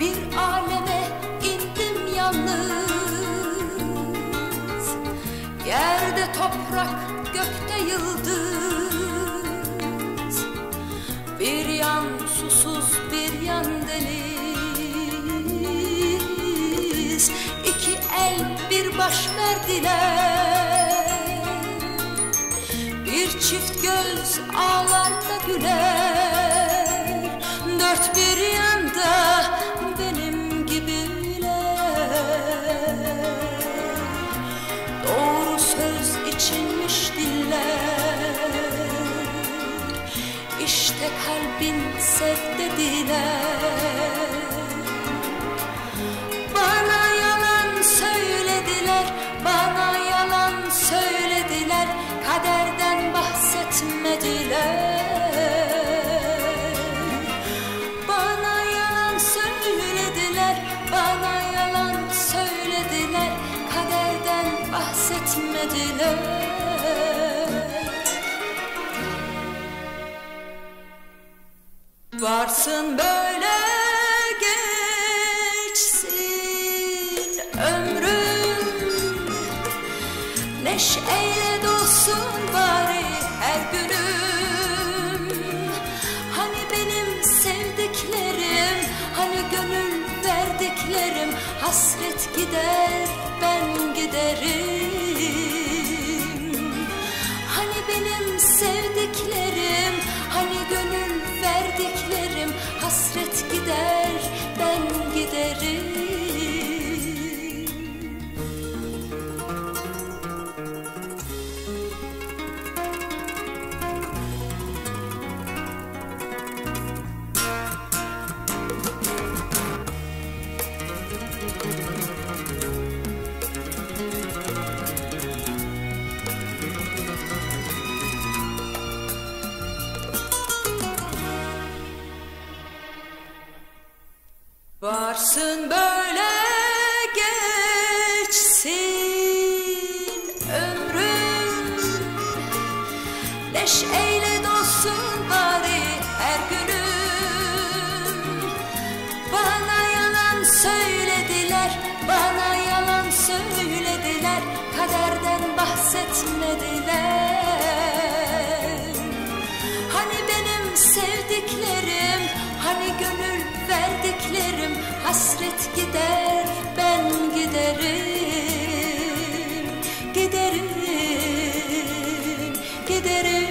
Bir aleme Yerde toprak gökte yıldız. Bir yan susuz bir yan deniz. İki el bir baş verdiler. Bir çift göz ağlar da güler. Dört bir yanda sev dediler. Bana yalan söylediler, bana yalan söylediler Kaderden bahsetmediler. Bana yalan söylediler, bana yalan söylediler Kaderden bahsetmediler Varsın böyle geçsin ömrüm. Neşeyle dolsun bari her günüm. Hani benim sevdiklerim Hani gönül verdiklerim. Hasret gider ben giderim verdiklerim Varsın böyle geçsin ömrüm Neşeyle dolsun bari her günüm. Bana yalan söylediler, bana yalan söylediler. Kaderden bahsetmediler hasret gider ben giderim. Giderim giderim.